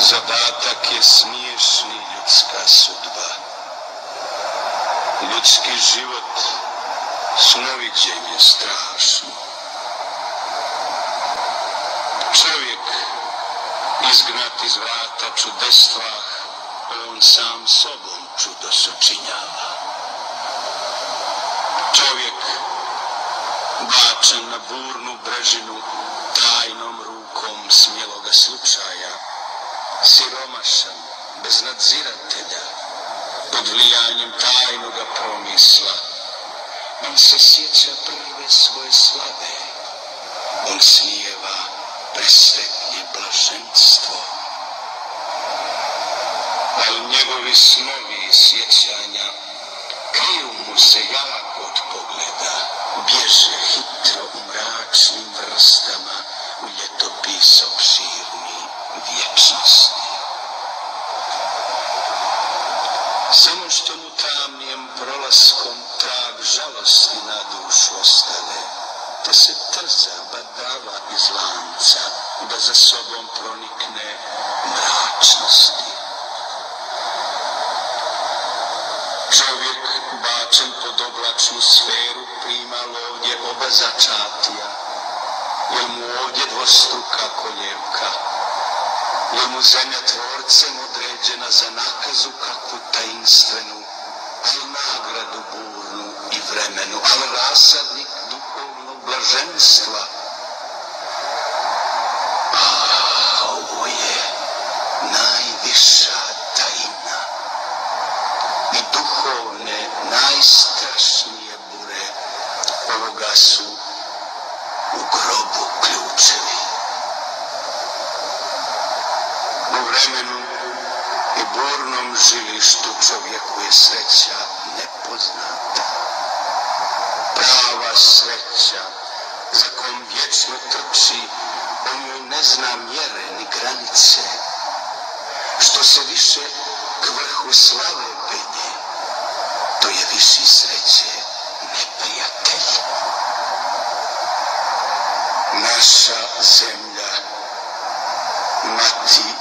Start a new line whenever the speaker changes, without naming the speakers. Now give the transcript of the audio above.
Zadatak je smiješni ljudska sudba. Ljudski život snoviđenje strašno. Čovjek izgnat iz vrata čudestva, on sam sobom čudo sočinjava. Čovjek bačen na burnu brežinu, tajnom rukom smjeloga slučaja, siromašan, bez nadziratelja, pod vlijanjem tajnoga promisla. On se sjeća prve svoje slave, on snijeva presretnje blaženstvo. Ali njegovi snovi i sjećanja kriju mu se jako od pogleda, bježe Samo mu tamnijem prolaskom trag žalosti na dušu ostane, te se trza badava iz lanca, da za sobom pronikne mračnosti. Čovjek bačen pod oblačnu sferu prima ovdje oba začatija, jer mu ovdje dvostruka koljevka, jer mu zemlja tvorcem određena za nakazu kakvu tajinstvenu, ali nagradu burnu i vremenu, ali rasadnik duhovnog blaženstva. A ovo je najviša tajna i duhovne najstrašnije bure ovoga su u grobu ključevi. U vremenu gornom zilištu čovjeku je sreća nepoznata. Prava sreća za kom vječno trči, o njoj ne zna mjere ni granice. Što se više k vrhu slave penje, to je viši sreće neprijatelj. Naša zemlja, mati